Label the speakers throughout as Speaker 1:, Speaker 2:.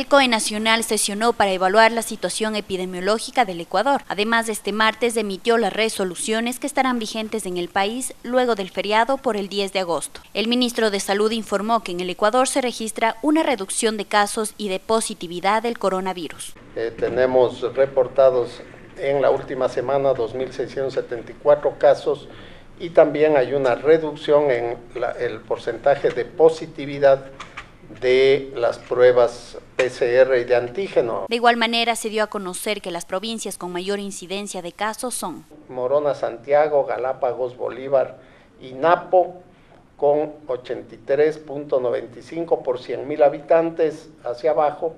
Speaker 1: El COE Nacional sesionó para evaluar la situación epidemiológica del Ecuador. Además, este martes emitió las resoluciones que estarán vigentes en el país luego del feriado por el 10 de agosto. El ministro de Salud informó que en el Ecuador se registra una reducción de casos y de positividad del coronavirus.
Speaker 2: Eh, tenemos reportados en la última semana 2.674 casos y también hay una reducción en el porcentaje de positividad de las pruebas PCR y de antígeno.
Speaker 1: De igual manera, se dio a conocer que las provincias con mayor incidencia de casos son
Speaker 2: Morona, Santiago, Galápagos, Bolívar y Napo, con 83.95 por 100 mil habitantes hacia abajo,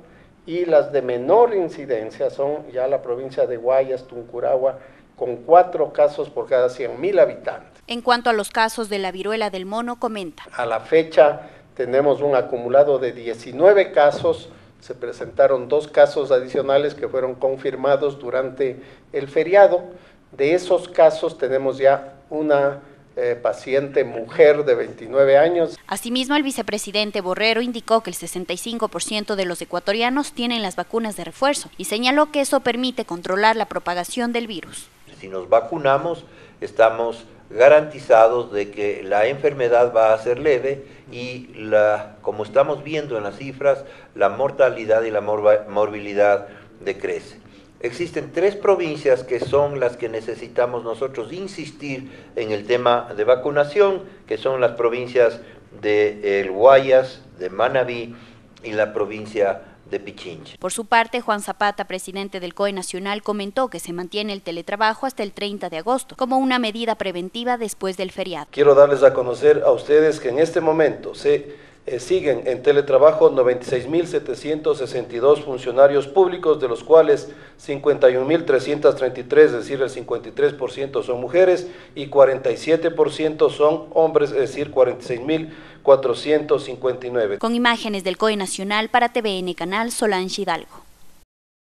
Speaker 2: y las de menor incidencia son ya la provincia de Guayas, Tuncuragua, con cuatro casos por cada 100 mil habitantes.
Speaker 1: En cuanto a los casos de la viruela del mono, comenta.
Speaker 2: A la fecha tenemos un acumulado de 19 casos, se presentaron dos casos adicionales que fueron confirmados durante el feriado. De esos casos tenemos ya una eh, paciente mujer de 29 años.
Speaker 1: Asimismo, el vicepresidente Borrero indicó que el 65% de los ecuatorianos tienen las vacunas de refuerzo y señaló que eso permite controlar la propagación del virus.
Speaker 3: Si nos vacunamos, estamos garantizados de que la enfermedad va a ser leve y la, como estamos viendo en las cifras, la mortalidad y la morbilidad decrece. Existen tres provincias que son las que necesitamos nosotros insistir en el tema de vacunación, que son las provincias de El Guayas, de Manabí y la provincia de.
Speaker 1: Por su parte, Juan Zapata, presidente del COE Nacional, comentó que se mantiene el teletrabajo hasta el 30 de agosto como una medida preventiva después del feriado.
Speaker 4: Quiero darles a conocer a ustedes que en este momento se eh, siguen en teletrabajo 96.762 funcionarios públicos, de los cuales 51.333, es decir, el 53% son mujeres y 47% son hombres, es decir, 46.459.
Speaker 1: Con imágenes del COE Nacional para TVN Canal Solange Hidalgo.